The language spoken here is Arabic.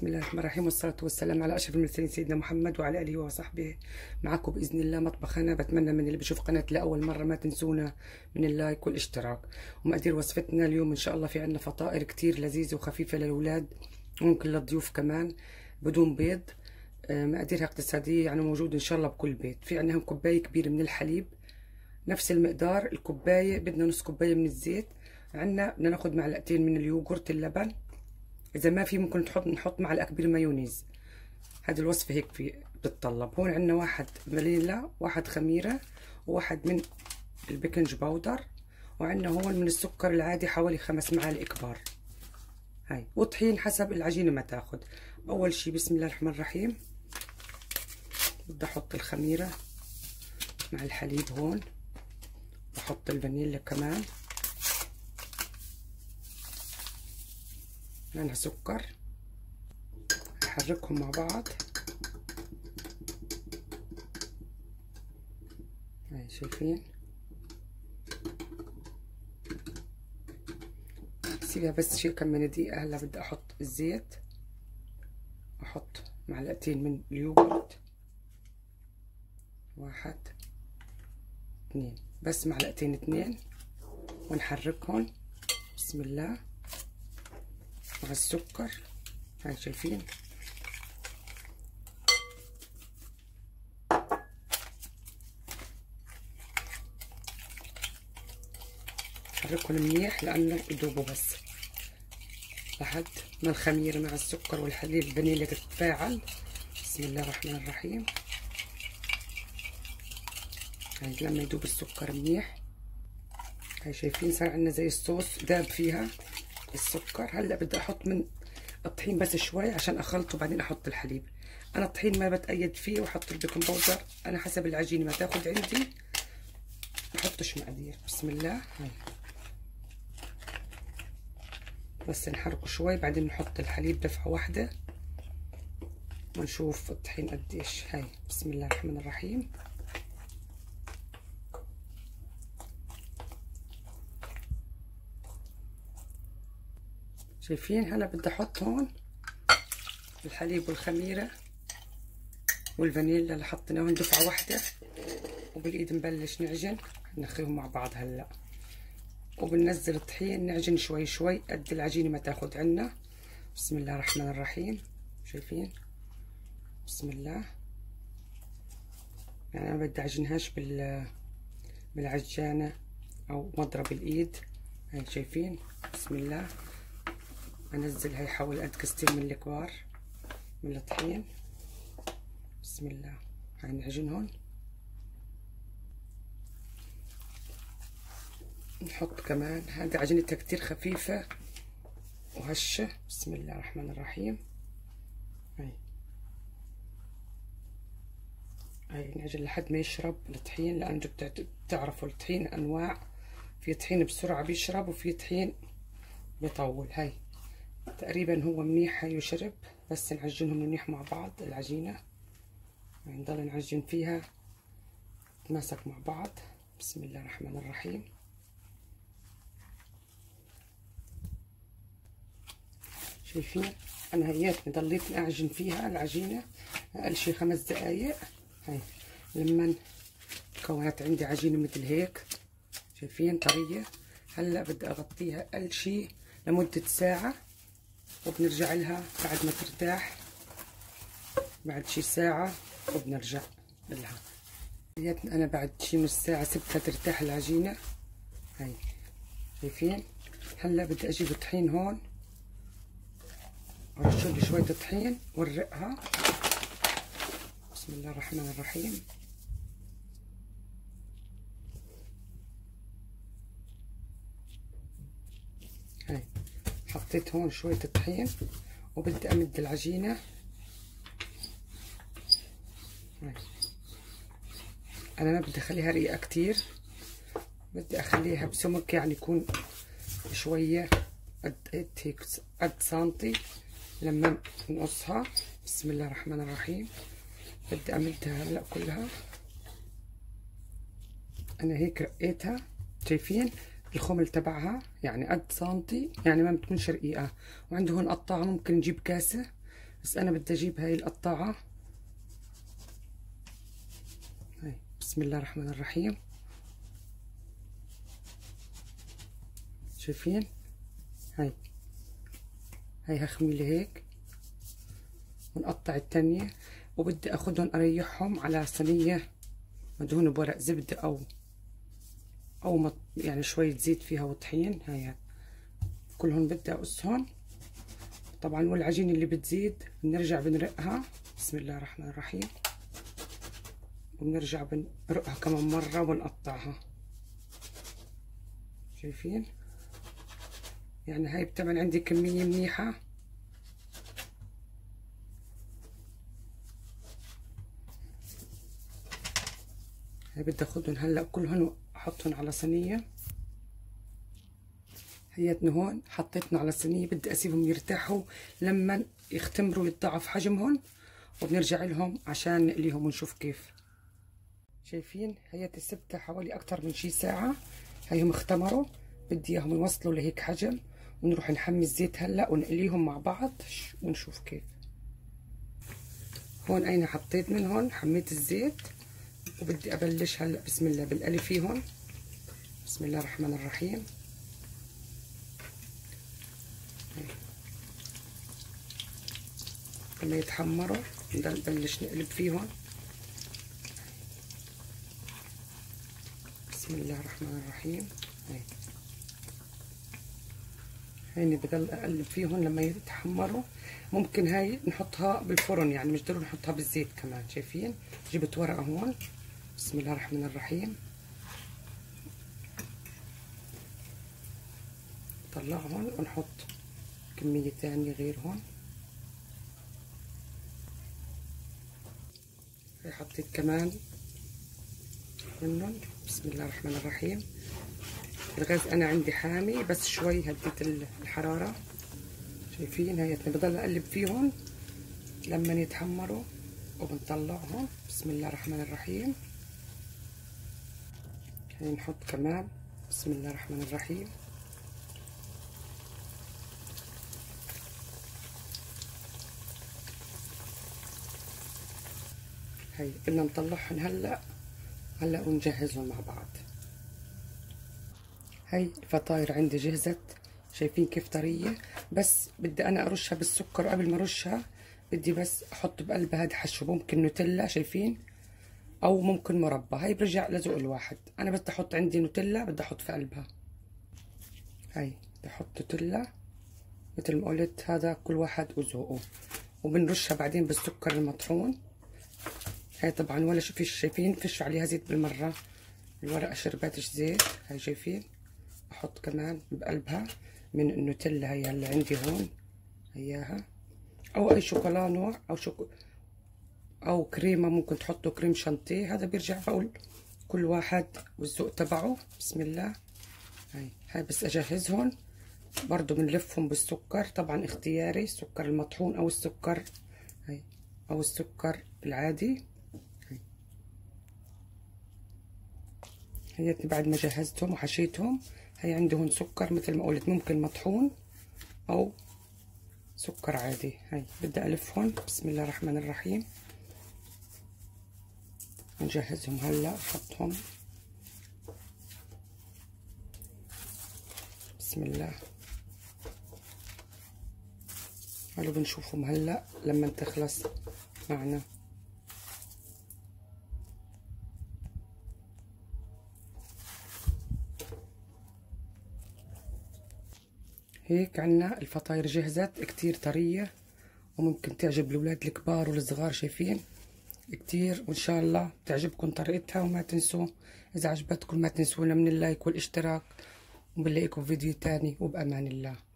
بسم الله الرحمن الرحيم والصلاة والسلام على أشرف المرسلين سيدنا محمد وعلى آله وصحبه. معكم بإذن الله مطبخ أنا بتمنى من اللي بشوف قناة لأول مرة ما تنسونا من اللايك والاشتراك. ومقادير وصفتنا اليوم إن شاء الله في عنا فطائر كتير لذيذة وخفيفة للأولاد ممكن للضيوف كمان بدون بيض. آه، مقاديرها اقتصادية يعني موجود إن شاء الله بكل بيت في عنا كوباية كبيرة من الحليب نفس المقدار الكوباية بدنا نص كوباية من الزيت. عنا بدنا ناخد معلقتين من اليوغورت اللبن. إذا ما في ممكن تحط نحط معلقة كبيرة مايونيز. هذه الوصفه هيك في بتطلب هون عندنا واحد فانيلا واحد خميرة وواحد من ال baking powder وعندنا هون من السكر العادي حوالي خمس معالق كبار. هاي وطحين حسب العجينة ما تاخد. أول شي بسم الله الرحمن الرحيم. بدي أحط الخميرة مع الحليب هون. بحط الفانيلا كمان. لانها سكر. نحركهم مع بعض. هاي شايفين؟ سيبها بس شي كم من دقيقة. هلا بدي أحط الزيت. أحط معلقتين من اليوغورت واحد اثنين. بس معلقتين اثنين. ونحركهم. بسم الله. مع السكر. هاي شايفين. حركهم منيح لأنه يدوبوا بس. لحد ما الخميرة مع السكر والحليب الفانيليا تتفاعل. بسم الله الرحمن الرحيم. هاي لما يدوب السكر منيح. هاي شايفين صار عندنا زي الصوص داب فيها. السكر. هلا بدي أحط من الطحين بس شوي عشان أخلطه بعدين أحط الحليب. أنا الطحين ما بتقيد فيه وأحط ال baking powder أنا حسب العجينة ما تاخد عندي بحطش مقادير. بسم الله. هاي. بس نحركه شوي بعدين نحط الحليب دفعة واحدة. ونشوف الطحين قديش. هاي. بسم الله الرحمن الرحيم. شايفين هلا بدي أحط هون الحليب والخميرة والفانيلا اللي حطيناهم دفعة واحدة وبالإيد نبلش نعجن. نخليهم مع بعض هلأ. وبننزل الطحين نعجن شوي شوي قد العجينة ما تاخد عنا. بسم الله الرحمن الرحيم. شايفين؟ بسم الله. يعني أنا بدي أعجنهاش بال بالعجانة أو مضرب الإيد. هاي شايفين؟ بسم الله. انزل هاي حوالي قد كستين من الكبار من الطحين. بسم الله. هاي نعجنهم نحط كمان هذه عجينتها كتير خفيفة وهشة. بسم الله الرحمن الرحيم. هاي. هاي نعجن لحد ما يشرب الطحين لأن بتعرفوا الطحين أنواع. في طحين بسرعة بيشرب وفي طحين بيطول. هاي. تقريبا هو منيح يشرب بس نعجنهم منيح مع بعض العجينة. نضل نعجن فيها تماسك مع بعض. بسم الله الرحمن الرحيم. شايفين؟ أنا هياتني ضليت اعجن فيها العجينة أقل شي خمس دقايق. هاي لما كونت عندي عجينة مثل هيك. شايفين طرية؟ هلأ بدي أغطيها أقل شي لمدة ساعة. وبنرجع لها بعد ما ترتاح بعد شي ساعة وبنرجع لها. أنا بعد شي نص ساعة سبتها ترتاح العجينة. هاي شايفين؟ هلا بدي أجيب الطحين هون. ارشل شوية طحين ورقها. بسم الله الرحمن الرحيم هاي حطيت هون شوية طحين وبدي أمد العجينة. أنا ما بدي أخليها رقيقة كتير بدي أخليها بسمك يعني يكون شوية قد هيك قد سنتي لما نقصها. بسم الله الرحمن الرحيم. بدي أمدها هلأ كلها. أنا هيك رقيتها شايفين؟ الخمل تبعها يعني قد سنتي يعني ما بتكونش رقيقة وعنده هون قطعة ممكن نجيب كاسة. بس أنا بدي أجيب هاي القطاعة. هاي بسم الله الرحمن الرحيم. شايفين؟ هاي. هاي هخميلي هيك. ونقطع التانية. وبدي اخدهم أريحهم على صينية مدهونة بورق زبدة أو أو يعني شوية زيت فيها وطحين هاي كلهم بدي اقصهم طبعا والعجينة اللي بتزيد بنرجع بنرقها. بسم الله الرحمن الرحيم. وبنرجع بنرقها كمان مرة ونقطعها. شايفين؟ يعني هاي بتعمل عندي كمية منيحة. هاي بدي اخذهم هلأ كلهم واحطهم على صينية. هيتنا هون حطيتنا على صينية بدي أسيبهم يرتاحوا لما يختمروا يتضاعف حجمهم وبنرجع لهم عشان نقليهم ونشوف كيف. شايفين؟ هيتي سبتها حوالي أكتر من شي ساعة. هيهم اختمروا. بدي إياهم يوصلوا لهيك حجم ونروح نحمي الزيت هلأ ونقليهم مع بعض ونشوف كيف. هون أنا حطيت من هون حميت الزيت. وبدي أبلش هلأ بسم الله بالقلي فيهم بسم الله الرحمن الرحيم. لما يتحمروا نبلش نقلب فيهم بسم الله الرحمن الرحيم. هاي. هيني بضل أقلب فيهم لما يتحمروا. ممكن هاي نحطها بالفرن يعني مش ضروري نحطها بالزيت كمان شايفين؟ جبت ورقة هون. بسم الله الرحمن الرحيم. نطلعهم ونحط كمية تانية غيرهم حطيت كمان منهم. بسم الله الرحمن الرحيم. الغاز أنا عندي حامي بس شوي هديت الحرارة. شايفين؟ هيتني بضل أقلب فيهم لما يتحمروا. وبنطلعهم بسم الله الرحمن الرحيم. نحط كمان بسم الله الرحمن الرحيم. هي بدنا نطلعهم هلأ. هلأ ونجهزهم مع بعض. هي الفطاير عندي جهزت. شايفين كيف طرية؟ بس بدي أنا أرشها بالسكر. قبل ما أرشها بدي بس أحط بقلبها هذا حشو. ممكن نوتيلا. شايفين؟ أو ممكن مربى. هاي برجع لذوق الواحد. أنا بدي أحط عندي نوتيلا بدي أحط في قلبها. هاي بدي أحط نوتيلا. مثل ما قلت هذا كل واحد وذوقه. وبنرشها بعدين بالسكر المطحون. هاي طبعا ولا فيش شايفين فيش عليها زيت بالمرة. الورقة شربتش زيت هاي شايفين؟ أحط كمان بقلبها من النوتيلا هي اللي عندي هون هياها أو أي شوكولا نوع أو شوكو أو كريمة ممكن تحطوا كريم شانتيه. هذا بيرجع بقول كل واحد والذوق تبعه. بسم الله. هاي هاي بس اجهزهم برضو بنلفهم بالسكر. طبعا اختياري السكر المطحون أو السكر هاي أو السكر العادي. هي بعد ما جهزتهم وحشيتهم. هي عندهم سكر مثل ما قلت ممكن مطحون أو سكر عادي. هاي بدي الفهم بسم الله الرحمن الرحيم. نجهزهم هلا نحطهم. بسم الله. هلا بنشوفهم هلا لما تخلص معنا. هيك عنا الفطاير جهزت كتير طرية وممكن تعجب الأولاد الكبار والصغار شايفين؟ كتير وإن شاء الله تعجبكم طريقتها وما تنسوا إذا عجبتكم ما تنسونا من اللايك والاشتراك وبنلاقيكم فيديو تاني وبأمان الله.